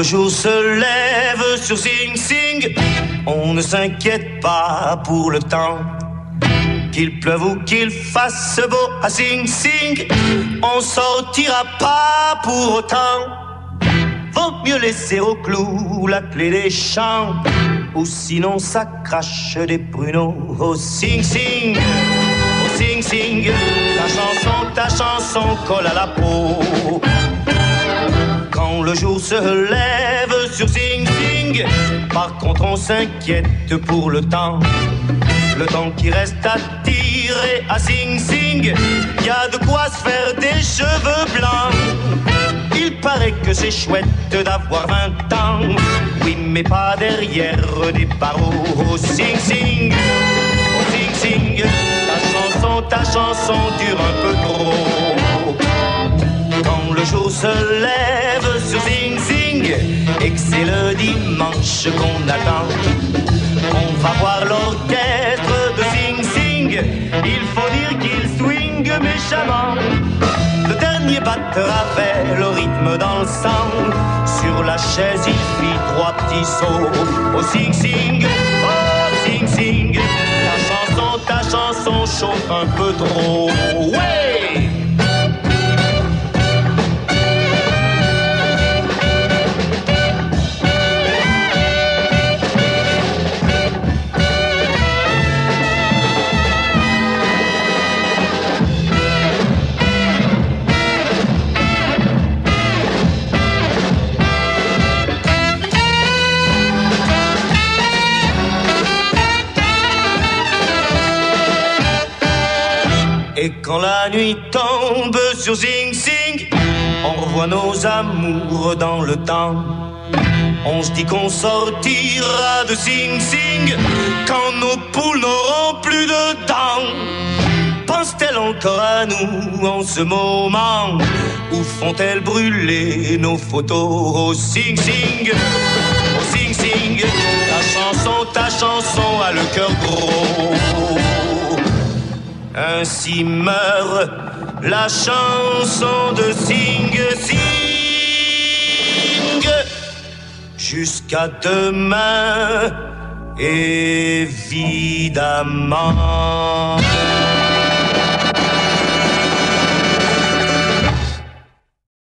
le jour se lève sur Sing Sing, on ne s'inquiète pas pour le temps. Qu'il pleuve ou qu'il fasse beau à Sing Sing, on sortira pas pour autant. Vaut mieux laisser au clou la clé des champs, ou sinon ça crache des pruneaux au Sing Sing. Au Sing Sing, ta chanson, ta chanson colle à la peau. Le jour se lève sur Sing Sing, par contre on s'inquiète pour le temps. Le temps qui reste à tirer à Sing Sing, y a de quoi se faire des cheveux blancs. Il paraît que c'est chouette d'avoir 20 ans, oui, mais pas derrière des barreaux. Oh, sing Sing, oh, Sing Sing, ta chanson, ta chanson dure un peu se lève sur Sing Sing et que c'est le dimanche qu'on attend, on va voir l'orchestre de Sing Sing. Il faut dire qu'il swing méchamment. Le dernier batteur avait le rythme dans le sang. Sur la chaise, il fit trois petits sauts. Oh Sing Sing, oh Sing Sing, ta chanson, ta chanson chauffe un peu trop. Et quand la nuit tombe sur Sing Sing, on revoit nos amours dans le temps. On se dit qu'on sortira de Sing Sing quand nos poules n'auront plus de dents. Pense-t-elle encore à nous en ce moment? Ou font-elles brûler nos photos au Sing Sing Ainsi meurt la chanson de Sing Sing. Jusqu'à demain, évidemment.